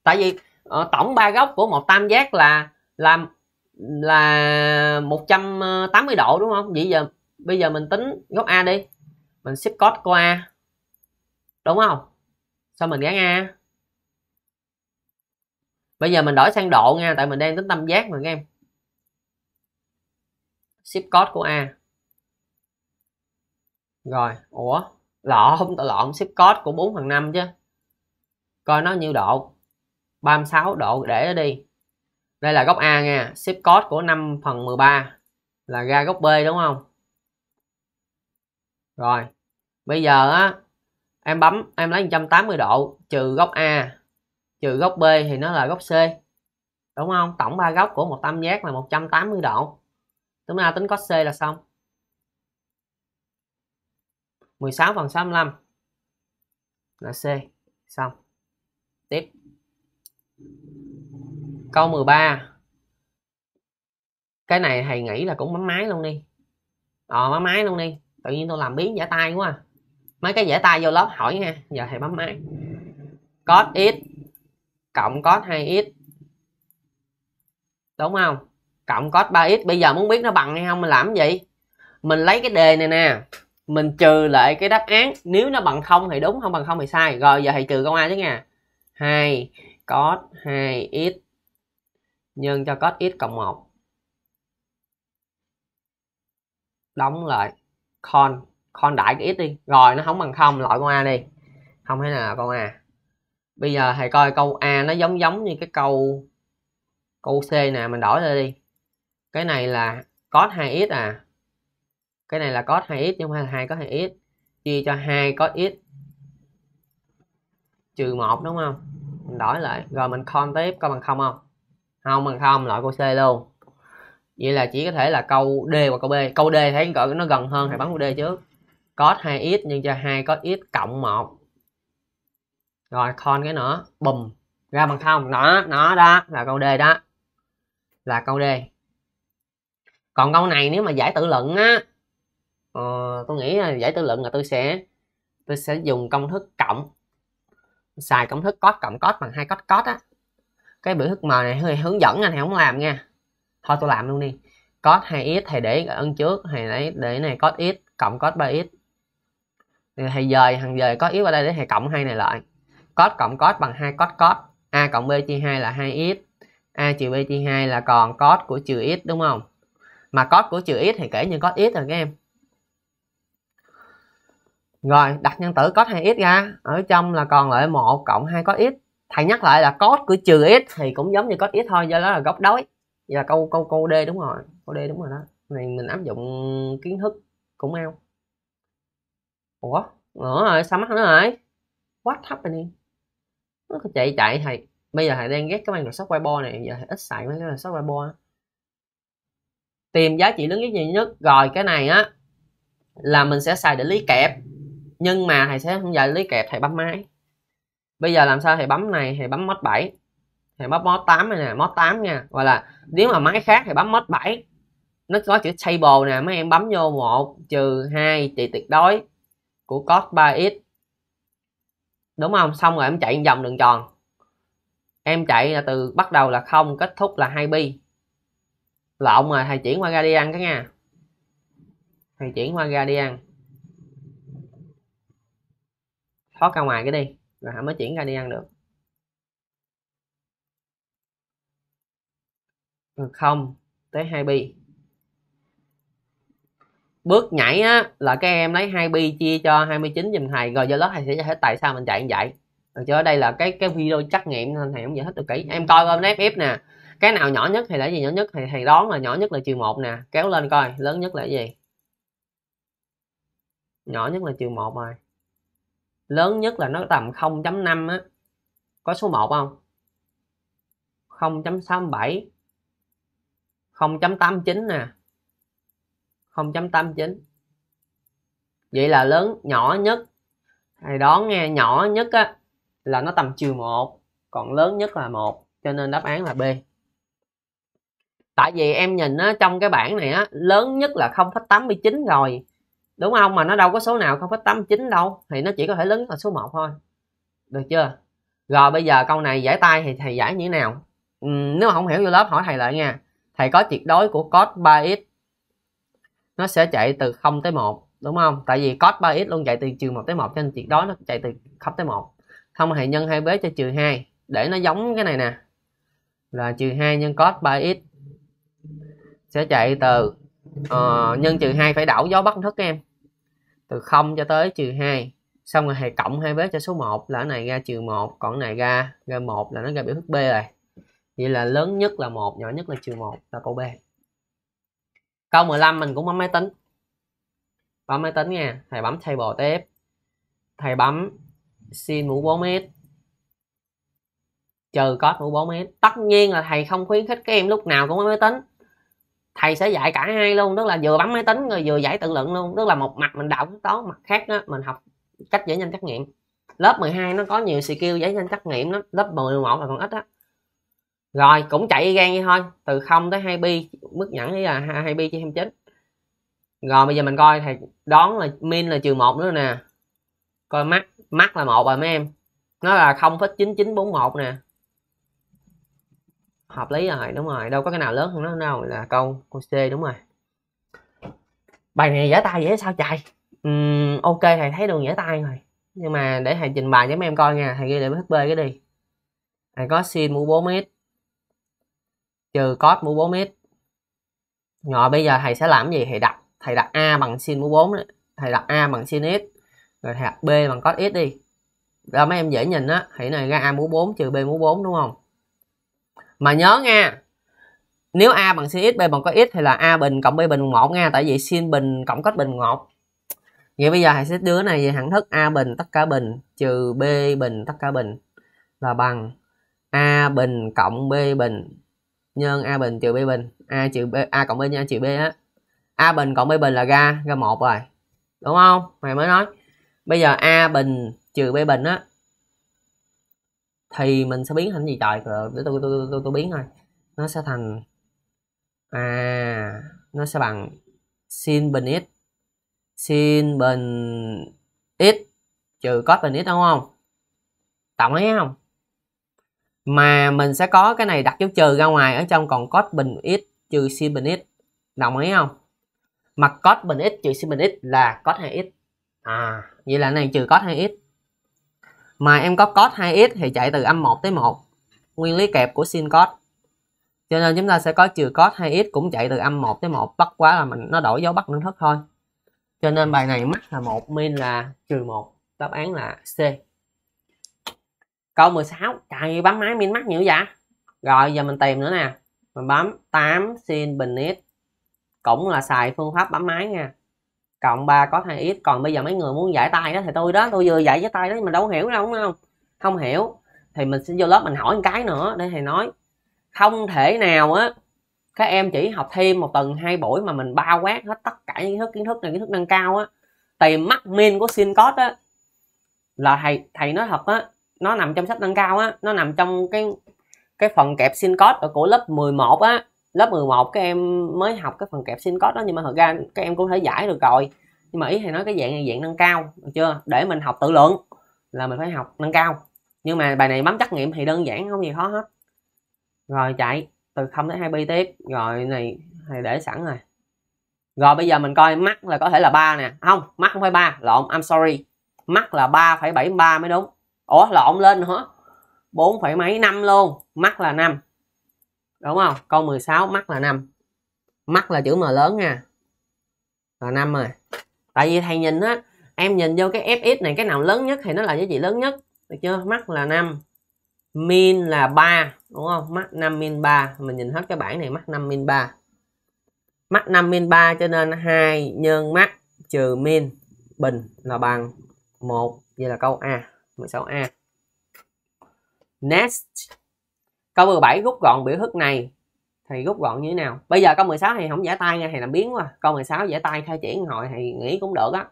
A: Tại vì ờ, tổng ba góc của một tam giác là là là 180 độ đúng không? Vậy giờ, bây giờ mình tính góc a đi. Mình ship cos của a đúng không? Sao mình gắn a bây giờ mình đổi sang độ nha tại mình đang tính tam giác mà các em. Ship code của a. Rồi, ủa? Lọ, không tự lộn ship code của 4 phần 5 chứ. Coi nó nhiêu độ? 36 độ, để nó đi. Đây là góc A nha. Ship code của 5 phần 13 là ra góc B, đúng không? Rồi, bây giờ á em bấm, em lấy 180 độ, trừ góc A, trừ góc B thì nó là góc C. Đúng không? Tổng ba góc của một tam giác là 180 độ. Chúng ta tính cos C là xong. 16 phần 65 là C. Xong. Tiếp. Câu 13 cái này thầy nghĩ là cũng bấm máy luôn đi. Ờ bấm máy luôn đi. Tự nhiên tôi làm biến giả tay quá à mấy cái dễ tay vô lớp hỏi nha, giờ thầy bấm máy. Cos x cộng cos 2x đúng không? Cộng cos 3x bây giờ muốn biết nó bằng hay không, mình làm cái gì? Mình lấy cái đề này nè. Mình trừ lại cái đáp án. Nếu nó bằng không thì đúng, không bằng không thì sai. Rồi, giờ thầy trừ câu a chứ nha. 2 cos 2x nhân cho cos x cộng 1 đóng lại. Con con đại cái ít đi. Rồi, nó không bằng không. Loại con a đi. Không thế nào con a. Bây giờ thầy coi câu a nó giống giống như cái câu câu c nè, mình đổi ra đi. Cái này là cos 2x à. Cái này là cos 2x nhưng mà hai có 2x chia cho 2 cos x trừ 1 đúng không? Mình đổi lại. Rồi, mình con tiếp. Có bằng không không? Không bằng không. Loại câu C luôn. Vậy là chỉ có thể là câu D hoặc câu B. Câu D thấy nó gần hơn thì bắn câu D trước cos 2x nhân cho 2 cos x cộng 1 rồi con cái nữa. Bùm. Ra bằng không. Đó nó đó là câu D đó. Là câu D. Còn câu này nếu mà giải tự luận á uh, tôi nghĩ là giải tự luận là tôi sẽ tôi sẽ dùng công thức cộng. Xài công thức cos cộng cos bằng hai cos cos á. Cái biểu thức m này hơi hướng dẫn anh thì không làm nha. Thôi tôi làm luôn đi. Cos 2x thầy để ấn trước thầy lấy để này cos x cộng cos 3x Ừ, thầy dời, thằng dời có yếu ở đây để thầy cộng hai này lại. Cos cộng cos bằng hai cos cos a cộng b chia 2 là 2x a trừ b chia 2 là còn cos của trừ x đúng không? Mà cos của trừ x thì kể như cos x rồi các em. Rồi, đặt nhân tử cos 2x ra. Ở trong là còn lại 1 cộng 2 cos x thầy nhắc lại là cos của trừ x thì cũng giống như cos x thôi, do đó là góc đối. Và câu câu câu d đúng rồi. Câu d đúng rồi đó. Này, mình áp dụng kiến thức cũng ao ủa? Nữa rồi sao mắt nữa rồi what happening? Nó chạy chạy, thầy. Bây giờ thầy đang ghét cái Microsoft bo này, giờ thầy ít xài mấy cái Microsoft bo. tìm giá trị lớn nhất nhiều nhất, rồi cái này á, là mình sẽ xài để lý kẹp. Nhưng mà thầy sẽ không dạy lý kẹp, thầy bấm máy. Bây giờ làm sao thầy bấm này? Thầy bấm mod 7 thầy bấm mod 8 này nè, mod 8 nha. Gọi là nếu mà máy khác thì bấm mod 7 nó có chữ table nè, mấy em bấm vô một, trừ hai trị tuyệt đối của cos 3x đúng không? Xong rồi em chạy vòng đường tròn. Em chạy là từ bắt đầu là không, kết thúc là 2 bi. Lộn rồi thầy chuyển qua gradient cái nha. Thầy chuyển qua gradient thoát ra ngoài cái đi, rồi hãy mới chuyển gradient được. Không, tới 2 bi bước nhảy á, là các em lấy 2 bi chia cho 29 giùm thầy, rồi do đó thầy sẽ giải thích tại sao mình chạy như vậy. Được chưa ở đây là cái cái video trắc nghiệm nên thầy không giải thích được kỹ. Em coi bên FF nè, cái nào nhỏ nhất thì là gì nhỏ nhất? Thì thầy đoán là nhỏ nhất là trừ một nè, kéo lên coi, lớn nhất là gì? Nhỏ nhất là trừ một rồi. Lớn nhất là nó tầm 0.5 á. Có số 1 không? 0.67 0.89 nè. 0.89 vậy là lớn nhỏ nhất. Thầy đoán nghe nhỏ nhất á là nó tầm trừ 1 còn lớn nhất là 1 cho nên đáp án là B. Tại vì em nhìn á, trong cái bảng này á lớn nhất là 0,89 rồi. Đúng không? Mà nó đâu có số nào 0,89 đâu. Thì nó chỉ có thể lớn nhất là số 1 thôi. Được chưa? Rồi bây giờ câu này giải tay thì thầy giải như thế nào? Ừ, nếu mà không hiểu vô lớp hỏi thầy lại nha. Thầy có tuyệt đối của cos 3x nó sẽ chạy từ 0 tới 1 đúng không? Tại vì cos 3x luôn chạy từ trừ 1 tới 1 cho nên chuyện đó nó chạy từ 0 tới 1 không thầy nhân hai vế cho trừ 2 để nó giống cái này nè. Là trừ 2 nhân cos 3x sẽ chạy từ uh, nhân trừ 2 phải đảo gió bắt thức em. Từ 0 cho tới trừ 2 xong rồi thầy cộng hai vế cho số 1 là cái này ra trừ 1 còn cái này ra ra 1 là nó ra biểu thức B rồi. Vậy là lớn nhất là 1 nhỏ nhất là trừ 1 là câu B câu 15 mình cũng bấm máy tính. Bấm máy tính nha, thầy bấm table tiếp. Thầy bấm sin mũ 4m trừ cos mũ 4m tất nhiên là thầy không khuyến khích các em lúc nào cũng bấm máy tính. Thầy sẽ dạy cả hai luôn, tức là vừa bấm máy tính rồi vừa giải tự luận luôn. Tức là một mặt mình đạo toán mặt khác đó mình học cách giải nhanh trắc nghiệm. Lớp 12 nó có nhiều skill giải nhanh trắc nghiệm đó lớp 11 là còn ít á rồi cũng chạy gan vậy thôi. Từ 0 tới 2 bi mức nhẫn là 2 bi chia 29 rồi bây giờ mình coi thầy đón là min là trừ 1 nữa nè. Coi mắt mắt là một rồi mấy em. Nó là 0,9941 nè. Hợp lý rồi đúng rồi. Đâu có cái nào lớn hơn nó đâu là câu câu C đúng rồi. Bài này dễ tay dễ sao chạy? Uhm, ok thầy thấy đường dễ tay rồi. Nhưng mà để thầy trình bày cho mấy em coi nha. Thầy ghi lại hp cái đi. Thầy có sin mũ 4 mét trừ cos mũ 4 x rồi bây giờ thầy sẽ làm gì? Thầy đặt thầy đặt a bằng sin mũ 4 đấy. thầy đặt a bằng sin x rồi thầy đặt b bằng cos x đi. Ra mấy em dễ nhìn á, thầy này ra a mũ 4 trừ b mũ 4 đúng không? Mà nhớ nha, nếu a bằng sin x b bằng cos x thì là a bình cộng b bình bằng một nha, tại vì sin bình cộng cos bình một. Vậy bây giờ thầy sẽ đưa này về hạng thức a bình tất cả bình trừ b bình tất cả bình là bằng a bình cộng b bình nhân a bình trừ b bình. A trừ b a cộng b nhân a trừ b á. A bình cộng b bình là ra ra một rồi. Đúng không? Mày mới nói. Bây giờ a bình trừ b bình á thì mình sẽ biến thành gì? Trời rồi để tôi tôi, tôi, tôi, tôi biến thôi. Nó sẽ thành à nó sẽ bằng sin bình x. Sin bình x trừ cos bình x đúng không? Tổng ý không? Mà mình sẽ có cái này đặt dấu trừ ra ngoài, ở trong còn cos bình x trừ sin bình x đồng ý không? Mặt cos bình x trừ sin bình x là cos 2x à vậy là này trừ cos 2x mà em có cos 2x thì chạy từ âm 1 tới 1 nguyên lý kẹp của sin cos cho nên chúng ta sẽ có trừ cos 2x cũng chạy từ âm 1 tới 1 bắt quá là mình, nó đổi dấu bắt nó thức thôi. Cho nên bài này mắc là một min là trừ một. Đáp án là C câu 16 trời bấm máy min mắc nhiều vậy? Rồi, giờ mình tìm nữa nè. Mình bấm 8 sin bình x. Cũng là xài phương pháp bấm máy nha. Cộng 3 có 2 x. Còn bây giờ mấy người muốn giải tay đó thì tôi đó, tôi vừa giải với tay đó mình mà đâu hiểu đâu, đúng không? Không hiểu. Thì mình sẽ vô lớp mình hỏi một cái nữa để thầy nói. Không thể nào á, các em chỉ học thêm một tuần, hai buổi mà mình bao quát hết tất cả những kiến thức kiến thức này, kiến thức nâng cao á. Tìm mắc min của sin code á, là thầy thầy nói thật á nó nằm trong sách nâng cao á nó nằm trong cái cái phần kẹp sin code ở của lớp 11 á. Lớp 11 các em mới học cái phần kẹp sin code đó nhưng mà thật ra các em cũng thể giải được rồi. Nhưng mà ý thầy nói cái dạng này dạng nâng cao được chưa? Để mình học tự luận là mình phải học nâng cao. Nhưng mà bài này bấm trắc nghiệm thì đơn giản không gì khó hết. Rồi chạy từ 0 tới 2 pi tiếp. Rồi này thầy để sẵn rồi. Rồi bây giờ mình coi mắt là có thể là ba nè. Không mắt không phải ba lộn I'm sorry. Mắt là 3,73 mới đúng ủa lộn lên nữa bốn phẩy mấy, năm luôn. Mắt là năm. Đúng không? Câu 16 mắt là năm. Mắt là chữ M lớn nha. Là năm rồi. Tại vì thầy nhìn á, em nhìn vô cái fx này, cái nào lớn nhất thì nó là giá trị lớn nhất. Được chưa? Mắt là năm. Min là 3 đúng không? Mắt 5 min 3 mình nhìn hết cái bảng này mắt 5 min 3 mắt 5 min 3 cho nên 2 nhân mắt trừ min bình là bằng 1 vậy là câu A. 16A next. Câu 17 rút gọn biểu thức này. Thì rút gọn như thế nào? Bây giờ câu 16 thì không giải tay nha, thầy làm biến quá. Câu 16 giải tay, khai triển hội thì nghĩ cũng được á.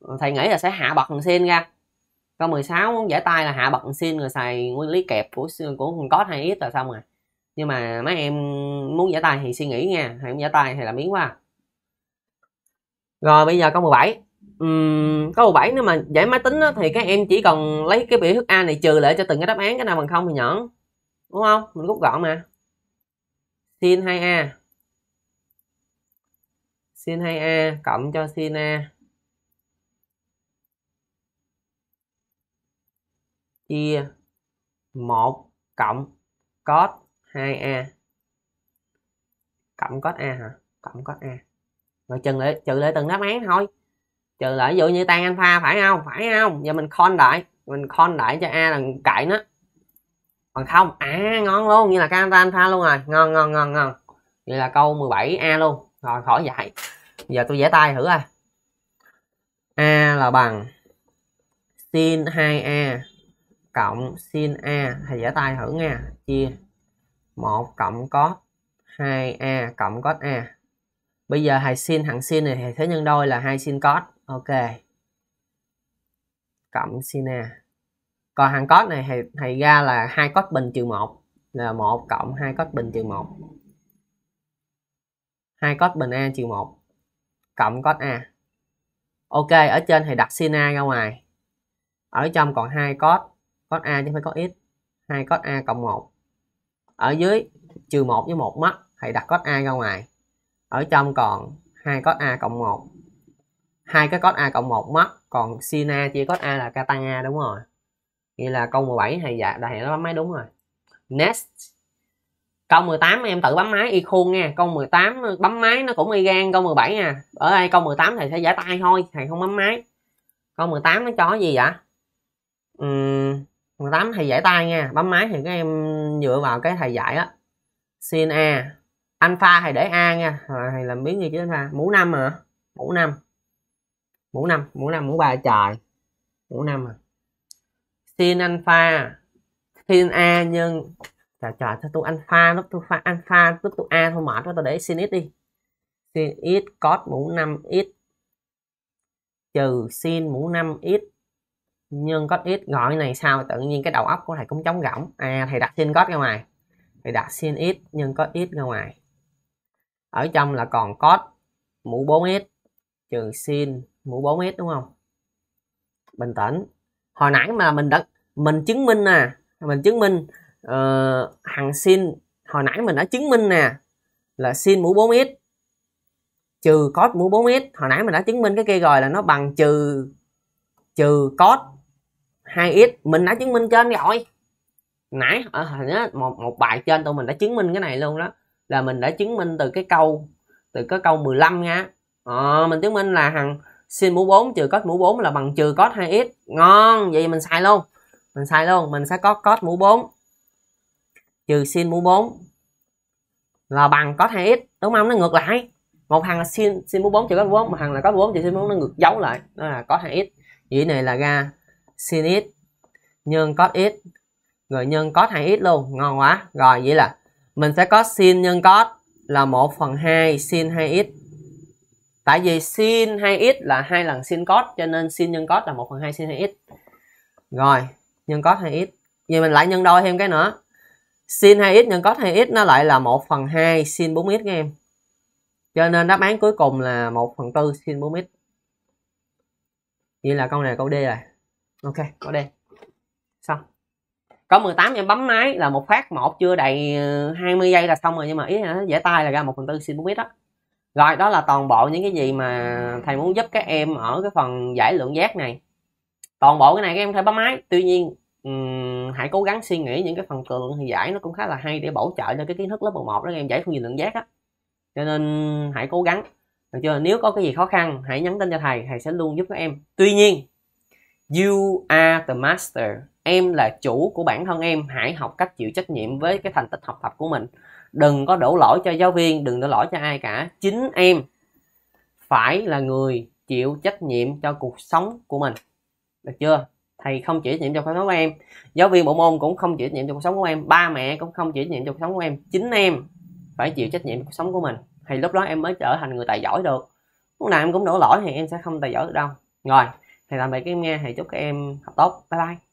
A: Ừ, thầy nghĩ là sẽ hạ bậc thằng xin ra. Câu 16 giải tay là hạ bậc thằng xin rồi xài nguyên lý kẹp của của con có hay ít là xong rồi. Nhưng mà mấy em muốn giải tay thì suy nghĩ nha. Thầy không giải tay thì làm biến quá. Rồi bây giờ câu 17 um, câu 7 nếu mà giải máy tính á, thì các em chỉ cần lấy cái biểu thức A này trừ lại cho từng cái đáp án cái nào bằng không thì nhẫn đúng không? Mình rút gọn mà. Sin 2a sin 2a cộng cho sin a. Chia 1 cộng cos 2a cộng cos a hả? Cộng cos a. Rồi trừ lại trừ lại từng đáp án thôi trừ lại ví dụ như tan alpha phải không? Phải không? Giờ mình con đại mình con đại cho a là cãi nó còn không? À ngon luôn. Như là tan alpha luôn rồi. Ngon ngon ngon ngon. Vậy là câu 17 a luôn. Rồi, khỏi dạy. Giờ tôi vẽ tay thử à a là bằng sin 2a cộng sin a. Thầy vẽ tay thử nha. Chia. 1 cộng cos 2a cộng cos a. Bây giờ thầy sin thằng sin này thầy thế nhân đôi là hai sin cos ok. Cộng sina. À. còn hàng cos này thầy, thầy ra là hai cos bình trừ một. Là một cộng hai cos bình trừ một. Hai cos bình a trừ một cộng cos a. Ok ở trên thầy đặt sin a ra ngoài. Ở trong còn hai cos cos a chứ không phải cos x. Hai cos a cộng một. ở dưới trừ một với một mất thầy đặt cos a ra ngoài. Ở trong còn hai cos a cộng một hai cái cos a cộng 1 mất còn sin a chia cos a là tan a đúng rồi. Vậy là câu 17 thầy dạ đại nó bấm máy đúng rồi. Next. Câu 18 em tự bấm máy y khuôn nha. Câu 18 ừ, bấm máy nó cũng y gan câu 17 nha à. ở đây câu 18 thầy sẽ giả tay thôi thầy không bấm máy. Câu 18 nó cho gì vậy? Uhm, 18 thầy giải tay nha. Bấm máy thì các em dựa vào cái thầy giải á. Sin a. Alpha thầy để a nha. Rồi thầy làm biến gì chứ alpha. Mũ năm à mũ năm mũ năm mũ năm mũ ba trời. Mũ năm à. Sin alpha. Sin a nhân. Trời trời, sao tôi alpha lúc tôi pha, alpha lúc tôi a thôi, mệt quá, tôi để sin x đi. Sin x cos mũ 5 x trừ sin mũ 5 x nhân cos x gọi này sao tự nhiên cái đầu óc của thầy cũng trống rỗng. À thầy đặt sin cos ra ngoài. Thầy đặt sin x nhân cos x ra ngoài. Ở trong là còn cos mũ 4x trừ sin mũ 4x đúng không? Bình tĩnh. Hồi nãy mà mình đã mình chứng minh nè mình chứng minh ờ, uh, hằng sin hồi nãy mình đã chứng minh nè là sin mũ 4x trừ cos mũ 4x hồi nãy mình đã chứng minh cái kia rồi là nó bằng trừ trừ cos 2x mình đã chứng minh trên rồi. Nãy ờ, ở nhớ một một bài trên tụi mình đã chứng minh cái này luôn đó. Là mình đã chứng minh từ cái câu từ cái câu 15 nha. À, mình chứng minh là hằng sin mũ 4 trừ cos mũ 4 là bằng trừ cos 2x ngon, vậy mình xài luôn. Mình xài luôn, mình sẽ có cos mũ 4 trừ sin mũ 4 là bằng cos 2x đúng không? Nó ngược lại. Một thằng là sin sin mũ 4 trừ cos mũ 4 một thằng là cos 4 trừ sin mũ 4 nó ngược dấu lại. Đó là cos 2x vậy này là ra sin x nhân cos x rồi nhân cos 2x luôn. Ngon quá. Rồi, vậy là mình sẽ có sin nhân cos là 1 phần 2 sin 2x tại vì sin 2x là hai lần sin cos, cho nên sin nhân cos là 1 phần 2 sin 2x rồi, nhân cos 2x vậy mình lại nhân đôi thêm cái nữa. Sin 2x nhân cos 2x nó lại là 1 phần 2 sin 4x các em. Cho nên đáp án cuối cùng là 1 phần 4 sin 4x vậy là câu này câu D rồi. Ok, câu D. Xong. Có 18 em bấm máy là một phát, một chưa đầy ờ, 20 giây là xong rồi, nhưng mà ý là nó dễ tay là ra 1 phần 4 sin 4x đó rồi đó là toàn bộ những cái gì mà thầy muốn giúp các em ở cái phần giải lượng giác này. Toàn bộ cái này các em phải bấm máy. Tuy nhiên um, hãy cố gắng suy nghĩ những cái phần cường lượng thì giải nó cũng khá là hay để bổ trợ cho cái kiến thức lớp 11 đó các em giải phương diện lượng giác á. Cho nên hãy cố gắng. Được chưa? Nếu có cái gì khó khăn hãy nhắn tin cho thầy thầy sẽ luôn giúp các em. Tuy nhiên you are the master. Em là chủ của bản thân em. Hãy học cách chịu trách nhiệm với cái thành tích học tập của mình đừng có đổ lỗi cho giáo viên, đừng đổ lỗi cho ai cả. Chính em phải là người chịu trách nhiệm cho cuộc sống của mình. Được chưa? Thầy không chịu trách nhiệm cho cuộc sống của em, giáo viên, bộ môn cũng không chịu trách nhiệm cho cuộc sống của em, ba mẹ cũng không chịu trách nhiệm cho cuộc sống của em. Chính em phải chịu trách nhiệm cho cuộc sống của mình. Thì lúc đó em mới trở thành người tài giỏi được. Lúc nào em cũng đổ lỗi thì em sẽ không tài giỏi được đâu. Rồi, thầy làm vậy các em nghe, thầy chúc các em học tốt. Bye bye.